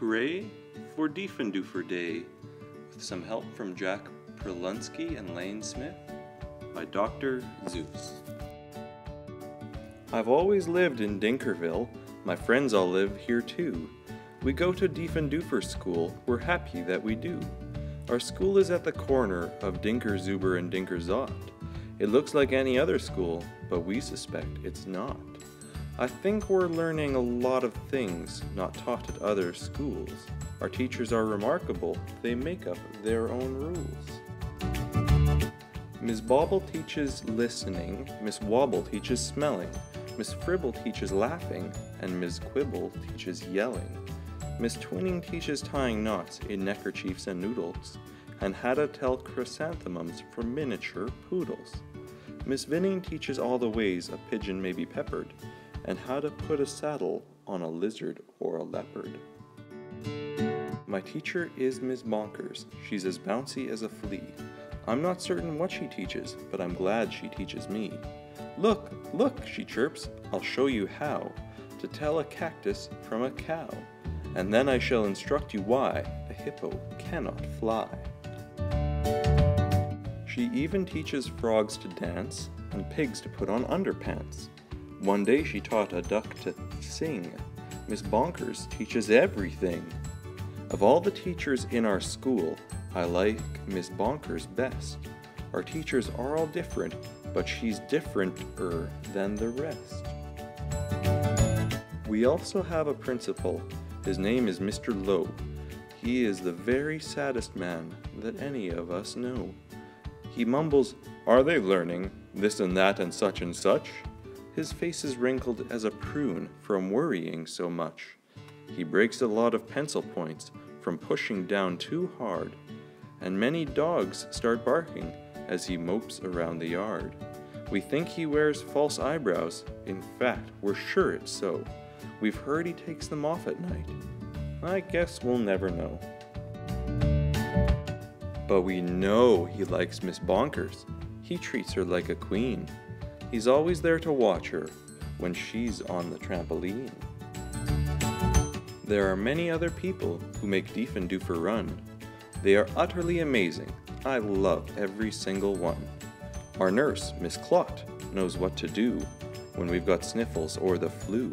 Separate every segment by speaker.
Speaker 1: Hooray for Diffendoofer Day, with some help from Jack Prelutsky and Lane Smith by Dr. Seuss. I've always lived in Dinkerville. My friends all live here too. We go to Diffendoofer School. We're happy that we do. Our school is at the corner of Dinkerzuber and Dinkerzot. It looks like any other school, but we suspect it's not. I think we're learning a lot of things not taught at other schools. Our teachers are remarkable, they make up their own rules. Miss Bobble teaches listening, Miss Wobble teaches smelling, Miss Fribble teaches laughing, and Miss Quibble teaches yelling. Miss Twining teaches tying knots in neckerchiefs and noodles, and how to tell chrysanthemums from miniature poodles. Miss Vining teaches all the ways a pigeon may be peppered, and how to put a saddle on a lizard or a leopard. My teacher is Miss Bonkers. She's as bouncy as a flea. I'm not certain what she teaches, but I'm glad she teaches me. Look, look, she chirps, I'll show you how to tell a cactus from a cow, and then I shall instruct you why a hippo cannot fly. She even teaches frogs to dance and pigs to put on underpants. One day she taught a duck to sing. Miss Bonkers teaches everything. Of all the teachers in our school, I like Miss Bonkers best. Our teachers are all different, but she's differenter than the rest. We also have a principal. His name is Mr. Lowe. He is the very saddest man that any of us know. He mumbles, Are they learning this and that and such and such? His face is wrinkled as a prune from worrying so much. He breaks a lot of pencil points from pushing down too hard, and many dogs start barking as he mopes around the yard. We think he wears false eyebrows. In fact, we're sure it's so. We've heard he takes them off at night. I guess we'll never know. But we know he likes Miss Bonkers. He treats her like a queen. He's always there to watch her when she's on the trampoline. There are many other people who make Diffendoofer run. They are utterly amazing. I love every single one. Our nurse, Miss Clot, knows what to do when we've got sniffles or the flu.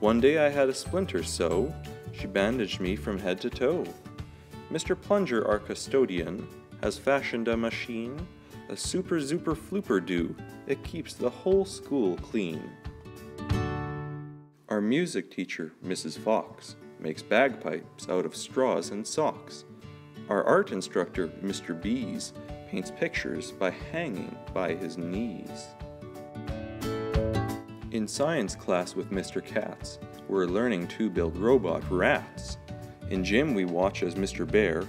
Speaker 1: One day I had a splinter, so she bandaged me from head to toe. Mr. Plunger, our custodian, has fashioned a machine, a super zuper flooper do. It keeps the whole school clean. Our music teacher, Mrs. Fox, makes bagpipes out of straws and socks. Our art instructor, Mr. Bees, paints pictures by hanging by his knees. In science class with Mr. Katz, we're learning to build robot rats. In gym, we watch as Mr. Bear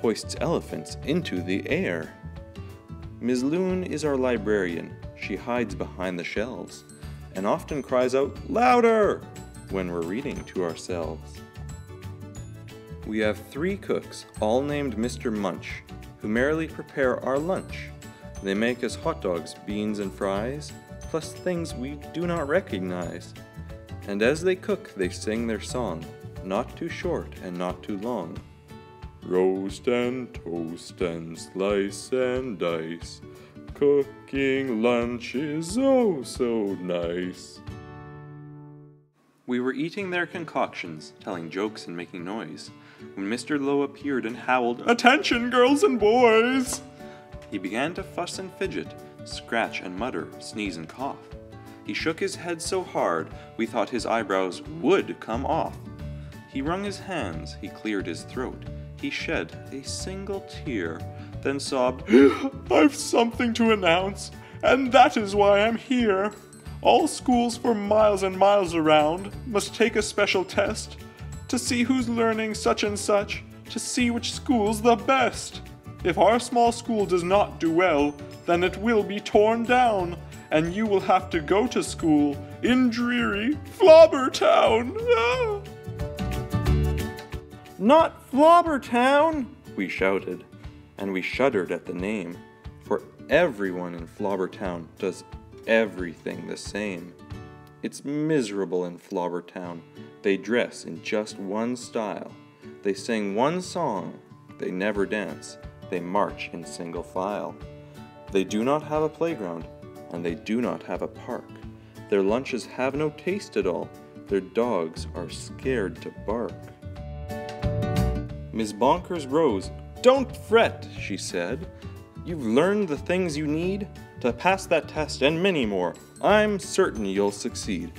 Speaker 1: hoists elephants into the air. Ms. Loon is our librarian. She hides behind the shelves and often cries out, Louder! when we're reading to ourselves. We have three cooks, all named Mr. Munch, who merrily prepare our lunch. They make us hot dogs, beans, and fries, plus things we do not recognize. And as they cook, they sing their song, not too short and not too long. Roast and toast and slice and dice. Cooking lunch is oh so nice. We were eating their concoctions, telling jokes and making noise, when Mr. Lowe appeared and howled, Attention, girls and boys! He began to fuss and fidget, scratch and mutter, sneeze and cough. He shook his head so hard we thought his eyebrows would come off. He wrung his hands, he cleared his throat, he shed a single tear, then sobbed, I've something to announce, and that is why I'm here. All schools for miles and miles around must take a special test to see who's learning such and such, to see which school's the best. If our small school does not do well, then it will be torn down, and you will have to go to school in dreary Flobbertown. Ah! Not Flobbertown! we shouted, and we shuddered at the name, for everyone in Flobbertown does everything the same. It's miserable in Flobbertown. They dress in just one style. They sing one song. They never dance. They march in single file. They do not have a playground, and they do not have a park. Their lunches have no taste at all. Their dogs are scared to bark. Miss Bonkers rose. Don't fret, she said. You've learned the things you need to pass that test and many more. I'm certain you'll succeed.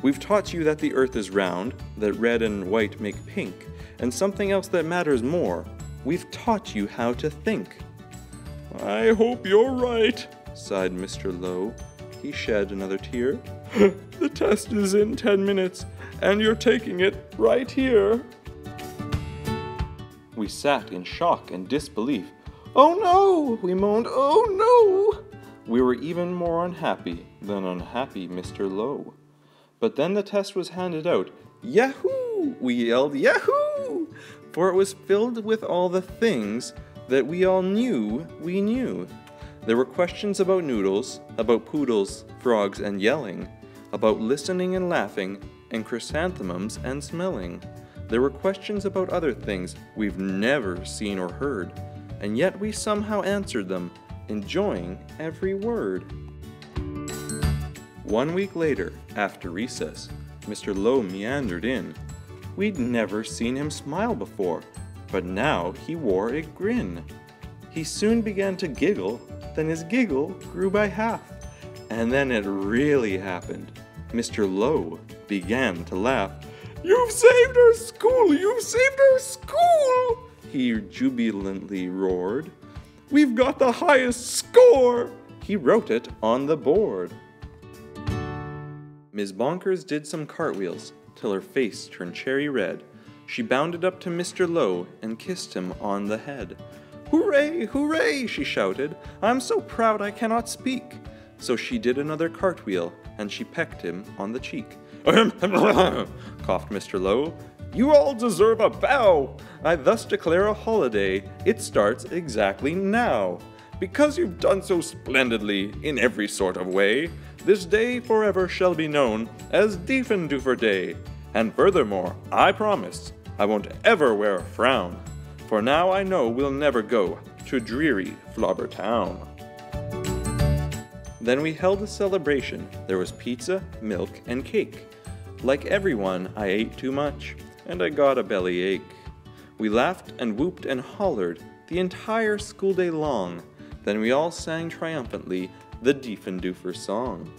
Speaker 1: We've taught you that the earth is round, that red and white make pink, and something else that matters more. We've taught you how to think. I hope you're right, sighed Mr. Lowe. He shed another tear. the test is in ten minutes, and you're taking it right here. Sat in shock and disbelief. Oh no, we moaned, oh no! We were even more unhappy than unhappy Mr. Lowe. But then the test was handed out. Yahoo! We yelled, Yahoo! For it was filled with all the things that we all knew we knew. There were questions about noodles, about poodles, frogs, and yelling, about listening and laughing, and chrysanthemums and smelling. There were questions about other things we've never seen or heard, and yet we somehow answered them, enjoying every word. One week later, after recess, Mr. Lowe meandered in. We'd never seen him smile before, but now he wore a grin. He soon began to giggle, then his giggle grew by half. And then it really happened. Mr. Lowe began to laugh. You've saved our school! You've saved our school! He jubilantly roared. We've got the highest score! He wrote it on the board. Ms. Bonkers did some cartwheels till her face turned cherry red. She bounded up to Mr. Lowe and kissed him on the head. Hooray! Hooray! she shouted. I'm so proud I cannot speak. So she did another cartwheel and she pecked him on the cheek. coughed Mr. Lowe. You all deserve a bow! I thus declare a holiday. It starts exactly now. Because you've done so splendidly in every sort of way, this day forever shall be known as Diffendoofer Day. And furthermore, I promise I won't ever wear a frown, for now I know we'll never go to dreary Flobber Town. Then we held a celebration. There was pizza, milk, and cake. Like everyone, I ate too much, and I got a belly ache. We laughed and whooped and hollered the entire school day long. Then we all sang triumphantly the Diffendoofer song.